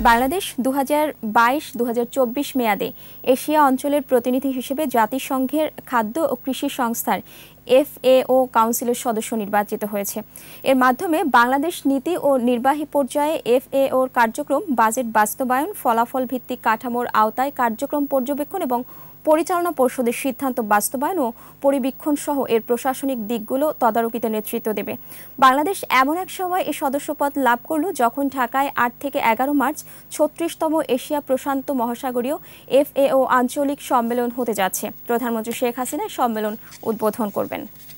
বাংলাদেশ দু বাইশ দু মেয়াদে এশিয়া অঞ্চলের প্রতিনিধি হিসেবে জাতিসংঘের খাদ্য ও কৃষি সংস্থার এফএও কাউন্সিলের সদস্য নির্বাচিত হয়েছে। এর মাধ্যমে বাংলাদেশ নীতি ও নির্বাহী পর্যায়ে এফএওর কার্যক্রম, বাজেট বাস্তবায়ন, ফলাফল ভিত্তিক কাঠামোর আওতায় কার্যক্রম পর্যবেক্ষণ এবং পরিচালনা পর্ষদের সিদ্ধান্ত বাস্তবায়ন ও পরিবীক্ষণ সহ এর প্রশাসনিক দিকগুলো তদারকিতে নেতৃত্ব দেবে। বাংলাদেশ এমন এক সময় এই সদস্যপদ লাভ করল যখন ঢাকায় আট থেকে এগারো মার্চ ছত্রিশতম এশিয়া প্রশান্ত মহাসাগরীয় এফএও আঞ্চলিক সম্মেলন হতে যাচ্ছে। প্রধানমন্ত্রী শেখ হাসিনা সম্মেলন উদ্বোধন করবেন। happen.